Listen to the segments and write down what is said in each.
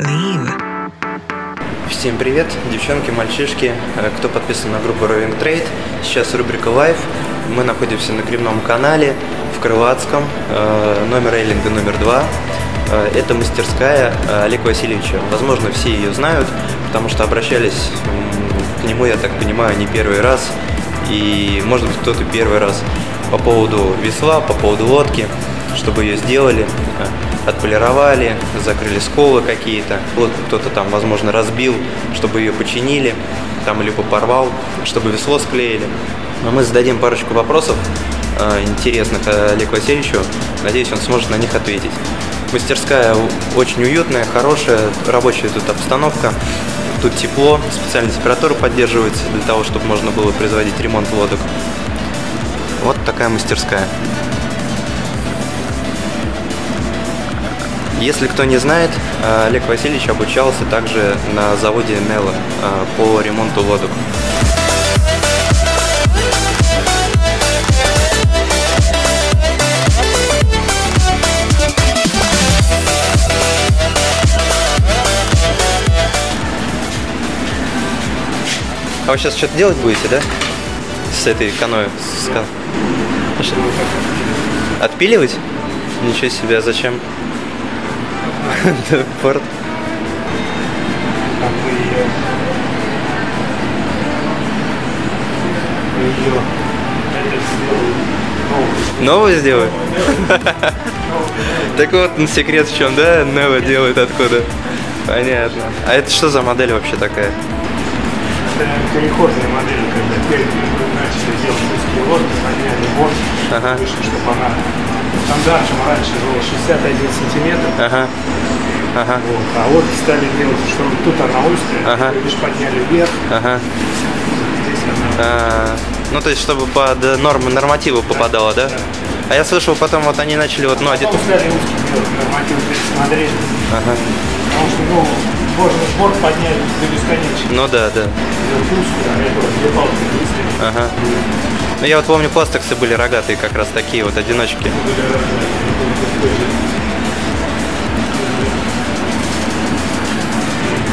leave. Всем привет, девчонки, мальчишки, э, кто подписан на группу Roving Trade. Сейчас рубрика Live. Мы находимся на Кремном канале в Крылатском, э, номер рейлинга номер два. Э, Это мастерская Олега Васильевича. Возможно, все ее знают, потому что обращались к нему, я так понимаю, не первый раз. И, может быть, кто-то первый раз по поводу весла, по поводу лодки, чтобы ее сделали, отполировали, закрыли сколы какие-то. Вот кто-то там, возможно, разбил, чтобы ее починили, там либо порвал, чтобы весло склеили. Но мы зададим парочку вопросов э, интересных Олегу Васильевичу. Надеюсь, он сможет на них ответить. Мастерская очень уютная, хорошая, рабочая тут обстановка. Тут тепло, специальная температура поддерживается для того, чтобы можно было производить ремонт лодок. Вот такая мастерская. Если кто не знает, э, Олег Васильевич обучался также на заводе Нелла э, по ремонту лодок. А вы сейчас что-то делать будете, да? С этой каноэ? С? Отпиливать? Ничего себе, а зачем? Порт. как бы ее, ее это сделали Новую сделать? Так вот, ну, секрет в чем, да? Нева делает откуда? Понятно. А это что за модель вообще такая? Это переходная модель, когда теперь начали делать узкие лодки, подняли борт, Ага. выше, чтобы она стандартом раньше было 61 сантиметр, Ага. Ага. вот, а лодки стали делать, что тут она узкая, Ага. лишь подняли вверх, Ага. здесь она А, ну, то есть, чтобы под нормы нормативы попадало, да? А я слышал, потом вот они начали вот, ну, один... Потом стали узкие делать, нормативы пересмотрели, Ага. потому что, ну, можно борт поднять до бесконечности. Ну да, да. Узкую, а это вот. Ага. Ну, я вот помню, пластексы были рогатые, как раз такие вот одиночки.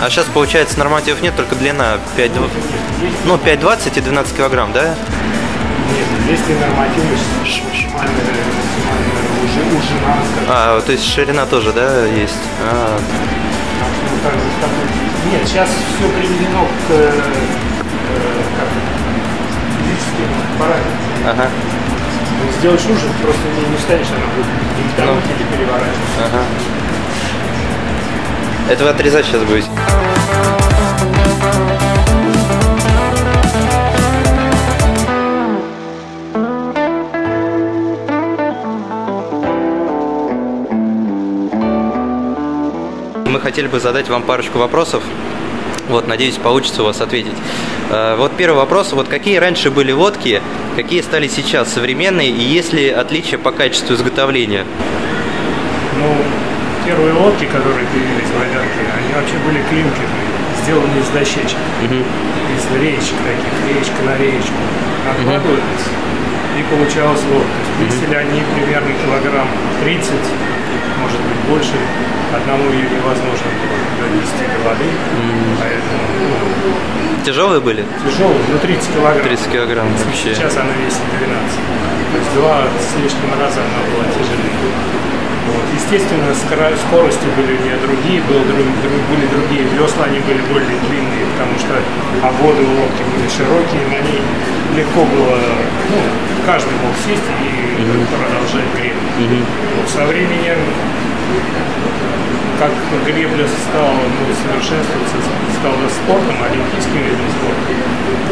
А сейчас, получается, нормативов нет, только длина 5, ну, 5,20 и 12 килограмм, да? Нет, если нормативы ш- максимальная, максимальная уже, ужина, А, то есть ширина тоже, да, есть? А, такой- Нет, сейчас все приведено к параметрам. ага, есть Сделаешь ужин, просто не, не встанешь, она будет или тянуть, или переворачиваться. ага. Это вы отрезать сейчас будете? Мы хотели бы задать вам парочку вопросов. Вот, надеюсь, получится у вас ответить. Э, Вот первый вопрос. Вот какие раньше были лодки, какие стали сейчас современные, и есть ли отличия по качеству изготовления? Ну, первые лодки, которые появились в Валянке, они вообще были клинкерные, сделаны из дощечек, из реечек таких, реечка на реечку. Откладывались, и получалась лодка. Весили они примерно килограмм 30, может быть больше. Одному ее невозможно было донести до воды, поэтому ну, Тяжелые были? тяжелый, ну 30 килограмм. 30 килограмм вообще. Сейчас она весит 12. То есть два с лишним раза она была тяжелее. Вот. Естественно, скоро- скорости были у нее другие, был друг- друг- были другие весла, они были более длинные, потому что обводы у лодки были широкие, на ней легко было, ну, каждый мог сесть и продолжать гребь. Вот со временем, как гребля стала ну, совершенствоваться, стала спортом, олимпийским видом спорта,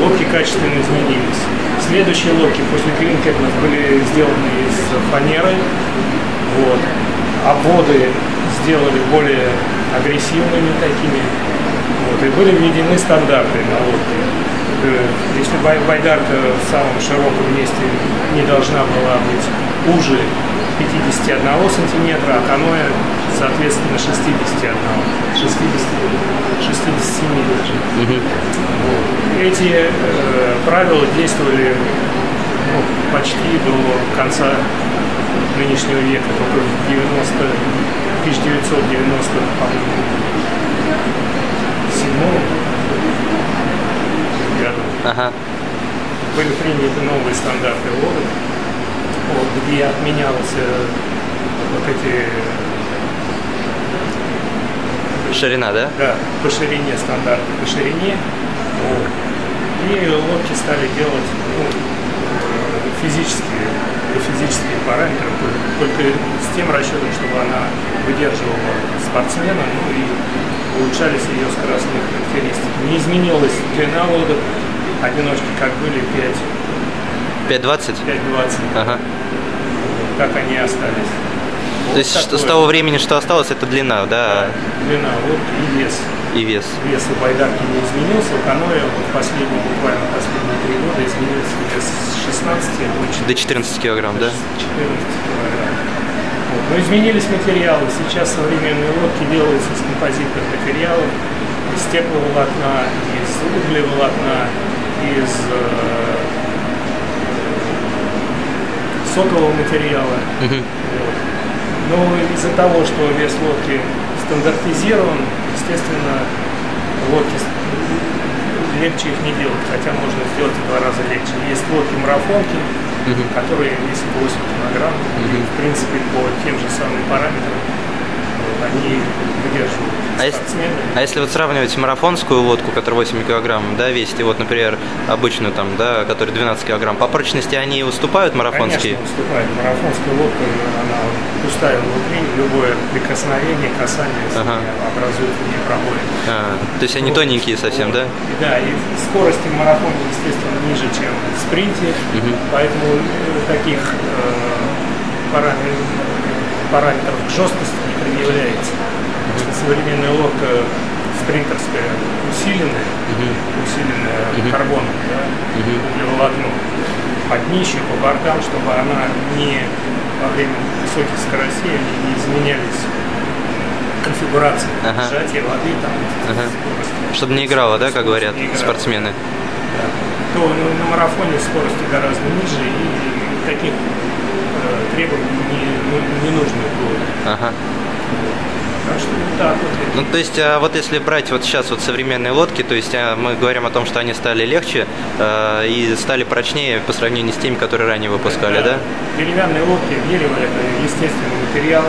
лодки качественно изменились. Следующие лодки после клинкерных были сделаны из фанеры, вот. Обводы сделали более агрессивными такими. Вот. И были введены стандарты на лодке. Э, Если бай- байдарка в самом широком месте не должна была быть уже 51 сантиметра, а каноэ, соответственно, 61, 60, 67 даже. Вот. Эти э, правила действовали ну, почти до конца нынешнего века, только в 90, 1990, по-моему, седьмом году Ага. были приняты новые стандарты лодок, вот, где отменялся вот эти Ширина, да? да, по ширине стандарты по ширине. Вот. И лодки стали делать ну, физические, по физическим параметрам, только с тем расчетом, чтобы она выдерживала спортсмена, ну и улучшались ее скоростные характеристики. Не изменилась длина лодок, одиночки как были 5, 5.20? 5.20, Ага. как они и остались. То есть что- с того времени, что осталось, это длина, да, Длина лодки и вес. и вес. Вес у байдарки не изменился, у каноэ вот последние, буквально последние три года изменился вес с 16 до До 14 килограмм, да? 14 килограмм. Вот. Но изменились материалы. Сейчас современные лодки делаются из композитных материалов, из тепловолокна, из углеволокна, из э, сокового материала. Мгм. Вот. Но из-за того, что вес лодки стандартизирован, естественно, лодки легче их не делать, хотя можно сделать в два раза легче. Есть лодки марафонки, которые весят 8 килограмм, и, в принципе, по тем же самым параметрам они выдерживают А если, а если вот сравнивать марафонскую лодку, которая 8 килограмм, да, весит, и вот, например, обычную там, да, которая 12 килограмм, по прочности они уступают марафонские? Конечно, уступает. Марафонская лодка, она пустая внутри, любое прикосновение, касание Ага. образует в ней пробоины. А, то есть они Вот. тоненькие совсем, да? И Да, и скорости в марафоне, естественно, ниже, чем в спринте, Мгм. поэтому э, таких э, параметров, параметров жесткости не предъявляется. Что современная лодка спринтерская усиленная, усиленная карбоном, да, углеволокном, по днищу, по бортам, чтобы она не во время высоких скоростей они не изменялись конфигурации Ага. сжатия воды, там, Ага. скорости. Чтобы не играла, да, как говорят спортсмены? Да. То на, на марафоне скорости гораздо ниже и таких э, требований не, ну, не нужно было. Ага. Так что вот так вот. Ну, то есть, а вот если брать вот сейчас вот современные лодки, то есть а, мы говорим о том, что они стали легче э, и стали прочнее по сравнению с теми, которые ранее выпускали, да? Деревянные лодки, дерево это естественный материал.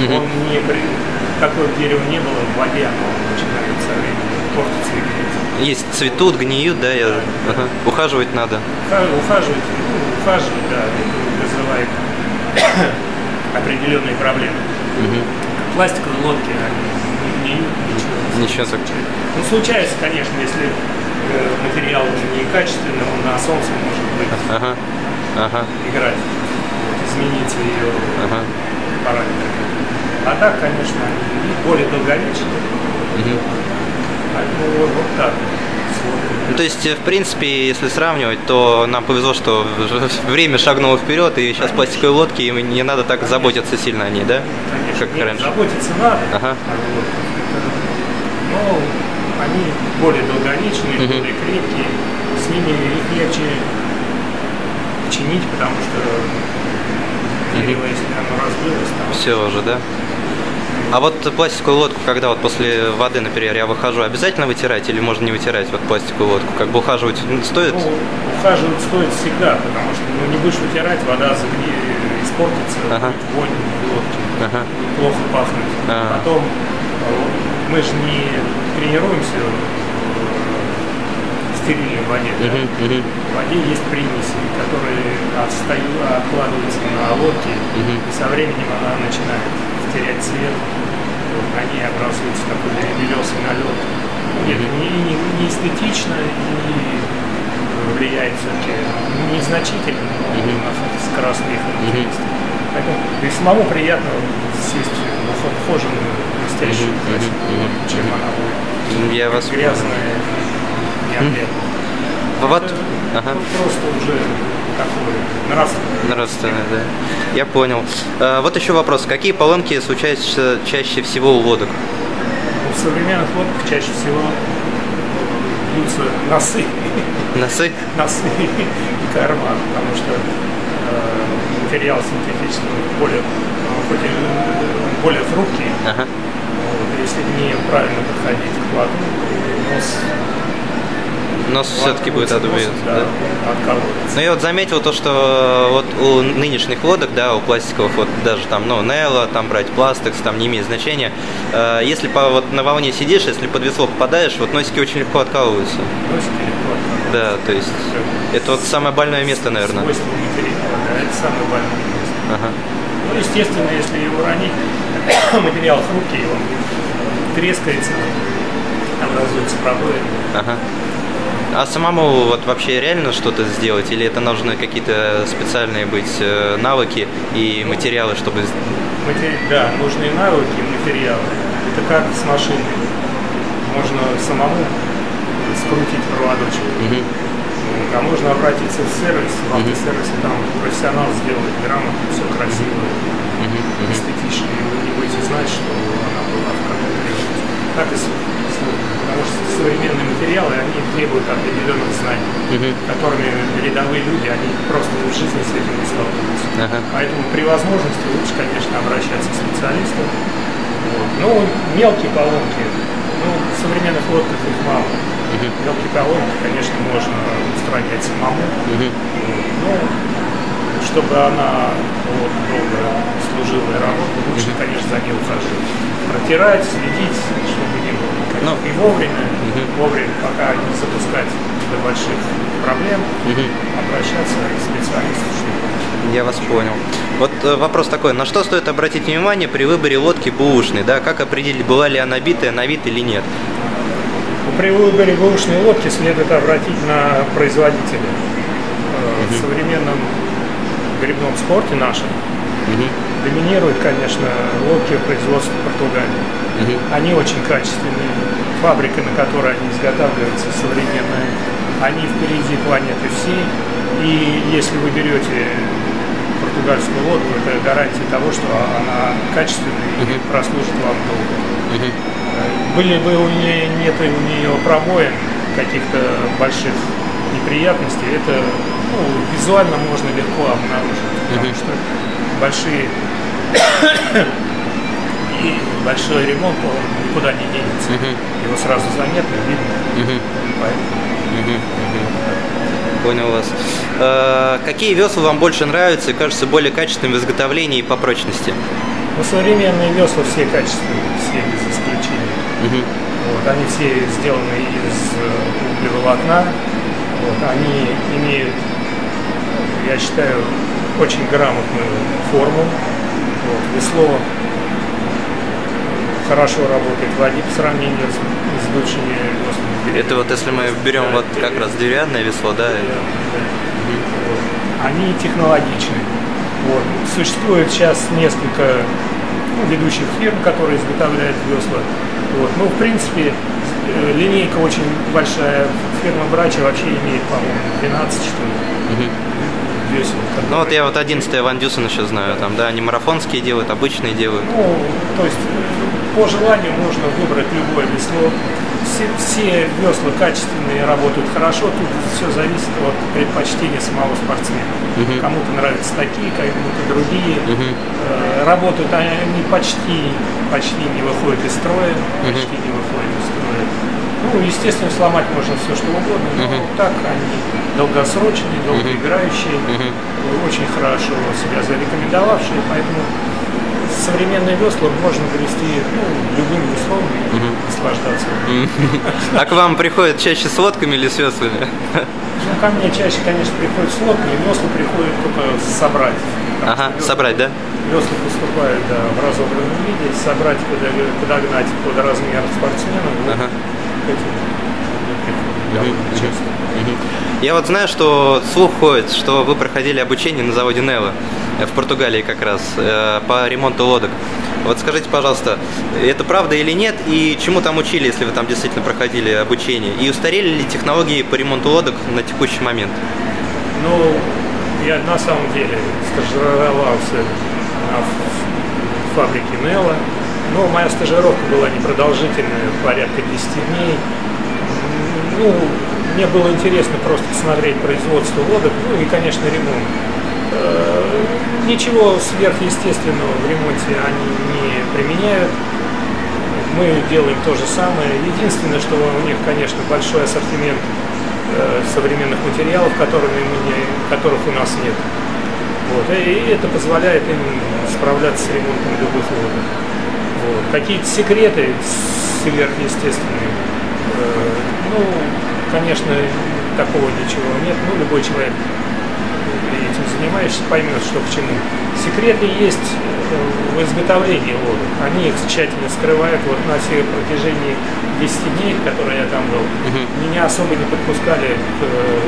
Мгм. Он не какое дерево не было в воде, оно начинает со временем портиться и гнить. Есть цветут, гниют, да, я... ага. ухаживать надо. Уха- Ухаживать, ну, ухаживать, да, это вызывает определенные проблемы. Мгм. Пластиковые лодки, не, ничего. так. Ну, случается, конечно, если э, материал некачественный, он на солнце может быть Ага, ага, играть, изменить ее ага. параметры. А так, конечно, они более долговечны. Мгм. Поэтому вот, вот так. Ну, то есть, э, в принципе, если сравнивать, то нам повезло, что время шагнуло вперед, и сейчас пластиковые лодки, и не надо так заботиться сильно о ней, да? Конечно, Как нет, раньше. заботиться надо. Ага. Но они более долговечные, Мгм. более крепкие. С ними их легче чинить, потому что дерево, если оно разбилось, там Все уже, да? А вот пластиковую лодку, когда вот после воды, например, я выхожу, обязательно вытирать или можно не вытирать вот пластиковую лодку? Как бы ухаживать ну, стоит? Ну, ухаживать стоит всегда, потому что ну, не будешь вытирать, вода испортится, Ага. вонь в лодке, Ага. плохо пахнуть. А. Потом э, мы же не тренируемся в стерильной воде. да. Мгм, В воде есть примеси, которые отстаю, откладываются на лодке, Мгм. и со временем она начинает терять цвет. Вот, на ней образуется такой белесый налет. Это не, не, не эстетично, и влияет все-таки незначительно но Мгм. на скоростные характеристики. Поэтому и самому приятно сесть в ух- ухоженную, блестящую, Мгм, красивую лодку, чем она будет Я вас грязная, неопрятная. Вот, Это, ага. ну, просто уже такой нравственный. Нравственное, да. Я понял. А, вот еще вопрос. Какие поломки случаются чаще всего у лодок? В современных лодках чаще всего бьются носы, Носы? носы и корма, потому что э, материал синтетический более, э, хоть и, э, более хрупкий, Ага. вот, если неправильно подходить к кладу, нос Нос все-таки будет отбит. Да. Ну я вот заметил то, что вот у нынешних лодок, да, у пластиковых, вот даже там, ну, Нелла, там брать пластикс, там не имеет значения. Э, Если по, вот на волне сидишь, если под весло попадаешь, вот носики очень легко откалываются. Носики легко откалываются. Да, то есть это вот самое больное место, наверное. Свойство материала, да, это самое больное место. Ага. Ну, естественно, если его ранить, материал хрупкий, он трескается, образуется пробоины. Ага. А самому вот вообще реально что-то сделать, или это нужны какие-то специальные быть э, навыки и материалы, чтобы... Матери- Да, нужны навыки, материалы. Это как с машиной. Можно самому скрутить проводочек. Мгм. А можно обратиться в сервис, в автосервисе, там профессионал сделает грамотно, все красиво. Мгм. эстетично, и вы не будете знать, что она была в каком-то. Так и с. Потому что современные материалы, они требуют определенных знаний, Мгм. которыми рядовые люди, они просто в жизни с этим не сталкиваются. Ага. Поэтому при возможности лучше, конечно, обращаться к специалистам. Вот. Ну, мелкие поломки, ну, в современных лодках их мало. Мгм. Мелкие поломки, конечно, можно устранять самому. Вот. Ну, чтобы она вот, долго служила и работала, лучше, конечно, за ней ухаживать. Протирать, следить, чтобы не было никаких. Ну, и вовремя, мгм. вовремя, пока не запускать до больших проблем, Мгм. обращаться к специалисту, Я вас понял. Вот э, вопрос такой, на что стоит обратить внимание при выборе лодки бэушной, да? Как определить, была ли она битая на вид или нет? При выборе бэушной лодки следует обратить на производителя. Э, В современном грибном спорте нашем Мгм. доминируют, конечно, лодки производства Португалии. Мгм. Они очень качественные. Фабрика, на которой они изготавливаются, современная. Они впереди планеты всей. И если вы берете португальскую лодку, это гарантия того, что она качественная и прослужит вам долго. Мгм. Были бы у нее, нет у нее пробоин, каких-то больших неприятностей, это ну, визуально можно легко обнаружить, потому что большие и большой ремонт, он никуда не денется. Мгм. Его сразу заметно, видно. Поэтому. Понял вас. Э, Какие весла вам больше нравятся и кажутся более качественными в изготовлении и по прочности? ну, современные весла все качественные, все без исключения. Мгм. Вот, они все сделаны из э, углеволокна. Вот, они имеют, я считаю, очень грамотную форму. Вот, весло хорошо работает в воде по сравнению с, с бывшими веслами. Это вот если мы берем вот как раз деревянное весло, да? Вот. Они технологичны. Вот. Существует сейчас несколько ну, ведущих фирм, которые изготовляют весла. Вот. Ну, в принципе, э, линейка очень большая. Фирма Брача вообще имеет, по-моему, 12 что ли, Мгм. весел. Ну вот я вот 11 Ван Дюсен еще знаю, там, да, они марафонские делают, обычные делают. Ну, то есть э, по желанию можно выбрать любое весло. Все, все весла качественные, работают хорошо. Тут все зависит от предпочтения самого спортсмена. Мгм. Кому-то нравятся такие, кому-то другие. Мгм. Э, Работают они почти, почти не выходят из строя, почти не выходят из строя. Ну, естественно, сломать можно все, что угодно, но Мгм. так они долгосрочные, долгоиграющие, Мгм. очень хорошо себя зарекомендовавшие, поэтому современные весла можно грести ну, любым веслом и Мгм. наслаждаться. А к вам приходят чаще с лодками или с веслами? Ну, ко мне чаще, конечно, приходят с лодками, весла приходят только собрать. Ага, собрать, да? Весла поступают да, в разобранном виде, собрать, подог- подогнать под размер спортсмена, вот Ага. Я вот знаю, что слух ходит, что вы проходили обучение на заводе Нелла в Португалии как раз э, по ремонту лодок. Вот скажите, пожалуйста, это правда или нет, и чему там учили, если вы там действительно проходили обучение? И устарели ли технологии по ремонту лодок на текущий момент? Ну, я на самом деле стажировался на ф- фабрике Нелла, но моя стажировка была непродолжительная, порядка 10 дней. Ну, мне было интересно просто посмотреть производство лодок, ну и, конечно, ремонт. Э, Ничего сверхъестественного в ремонте они не применяют. Мы делаем то же самое. Единственное, что у них, конечно, большой ассортимент э, современных материалов, которыми мы которых у нас нет. Вот. И это позволяет им справляться с ремонтом любых лодок. Вот. Какие-то секреты сверхъестественные. Э, ну, конечно, такого ничего нет. Ну, любой человек этим занимаешься, поймет, что к чему. Секреты есть э, в изготовлении лодок. Они их тщательно скрывают. Вот на все протяжении 10 дней, которые я там был, угу. меня особо не подпускали к э,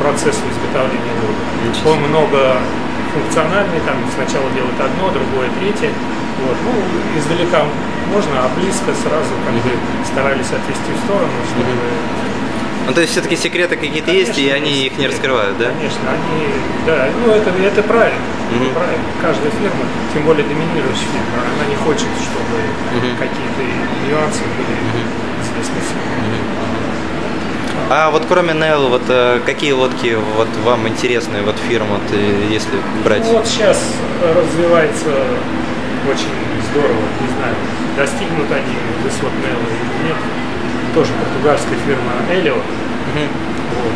процессу изготовления лодок. Он много функциональный, там сначала делают одно, другое, третье. Вот. Ну, издалека можно, а близко сразу как бы старались отвести в сторону, чтобы ну, то есть все-таки секреты какие-то есть, и они их не раскрывают, да? Конечно, они, да, ну это, это правильно, угу. правильно. Каждая фирма, тем более доминирующая фирма, она не хочет, чтобы угу. какие-то нюансы были угу. известны А вот кроме Nell, вот э, какие лодки вот вам интересны, вот фирма, вот, если брать? Ну, вот сейчас развивается очень здорово, не знаю, достигнут они высот Nell или нет тоже португальская фирма Элио. Вот.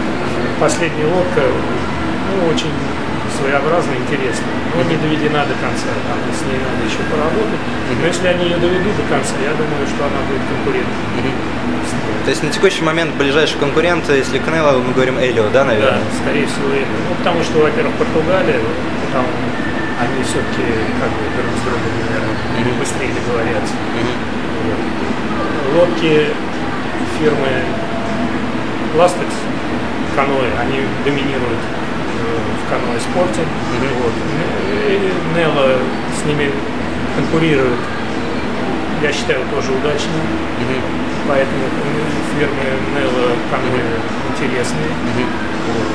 Последняя лодка ну, очень своеобразная, интересная, но не доведена до конца, там с ней надо еще поработать. Но если они ее доведут до конца, я думаю, что она будет конкурентной. Угу. То есть на текущий момент ближайший конкурент, если Канело, мы говорим Элио, да, наверное? Да, скорее всего Элио. Ну, потому что, во-первых, Португалия, там они все-таки как бы друг с другом, наверное, mm-hmm. быстрее договорятся. Mm-hmm. Вот. Лодки фирмы Lastex, каноэ, они доминируют э, в каноэ спорте. Mm-hmm. Вот. Нелла с ними конкурирует, я считаю, тоже удачно. Mm-hmm. Поэтому фирмы Нелла каноэ mm-hmm. интересные. Mm-hmm. Вот.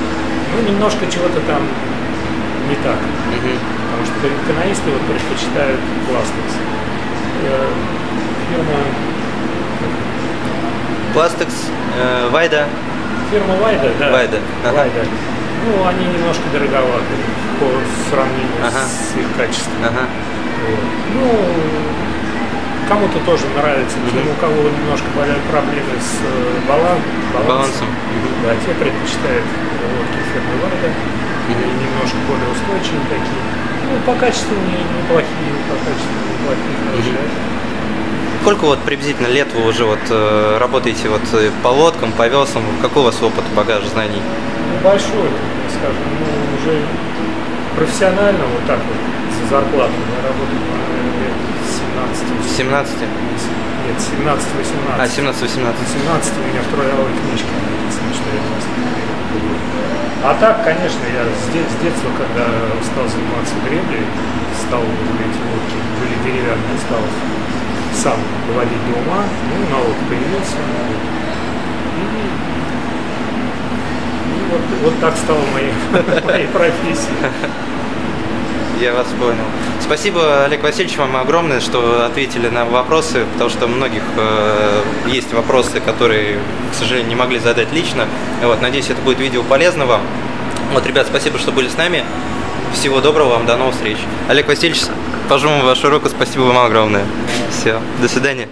Ну, немножко чего-то там не так. Mm-hmm. Потому что каноисты вот предпочитают Lastex. Э, фирма Plastics, э, Вайда. Фирма Вайда, да. Вайда. Ага. Вайда. Ну, они немножко дороговаты по сравнению ага. с их качеством. Ага. Вот. Ну, кому-то тоже нравится, -hmm. у кого немножко проблемы с э, балан, балансом. балансом. Да, те предпочитают лодки фирмы Вайда. -hmm. немножко более устойчивые такие. Ну, по качеству неплохие, по качеству неплохие, хорошие. Сколько вот приблизительно лет вы уже вот э, работаете вот э, по лодкам, по веслам? Какой у вас опыт, багаж знаний? Большой, скажем, ну, уже профессионально вот так вот за зарплату я работаю, лет 17. 17? Нет, 17-18. А, 17-18. 17 у меня в трудовой книжке написано, что я А так, конечно, я с, с детства, когда стал заниматься греблей, стал эти лодки, были деревянные, стал сам доводить до ума, ну, налог появился. И, и вот, вот так стало моей, моей профессией. Я вас понял. Спасибо, Олег Васильевич, вам огромное, что ответили на вопросы, потому что у многих э, есть вопросы, которые, к сожалению, не могли задать лично. Вот, надеюсь, это будет видео полезно вам. Вот, ребят, спасибо, что были с нами. Всего доброго вам, до новых встреч. Олег Васильевич, пожму вашу руку, спасибо вам огромное. Все, до свидания.